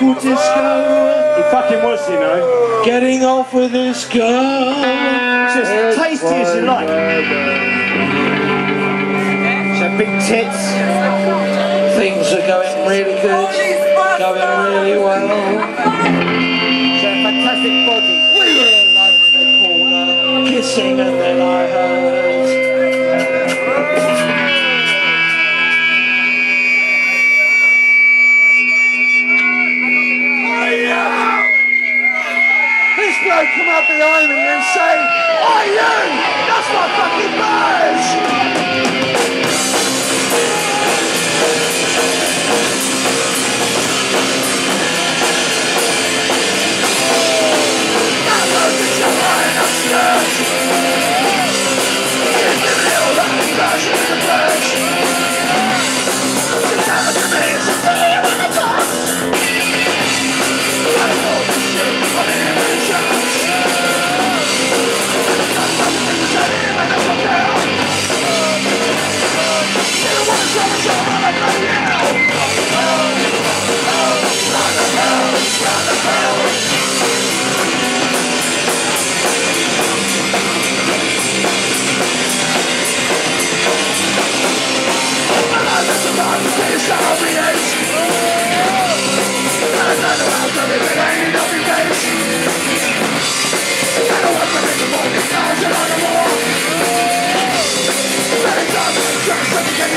local disco. He fucking was, you know. Getting off with this girl. Just it's tasty as you like. She had big tits. Things are going really good. Going really well. She had a fantastic body. We were alone in the corner. Kissing and behind and say, Are you? That's my fucking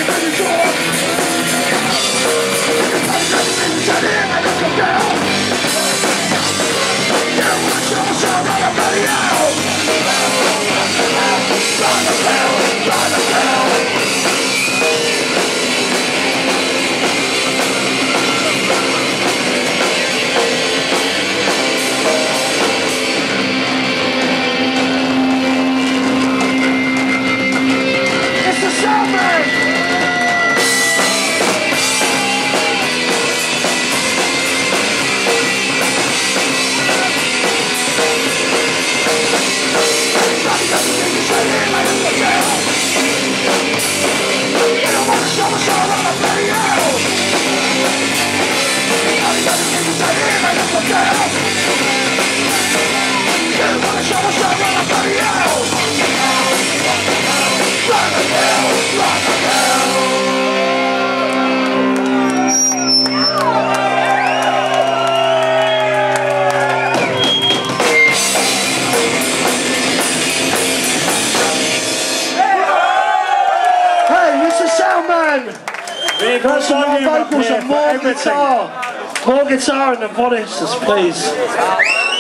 Mr. Mr. Soundman! Got some more vocals and more guitar. More guitar and the volunteers, please.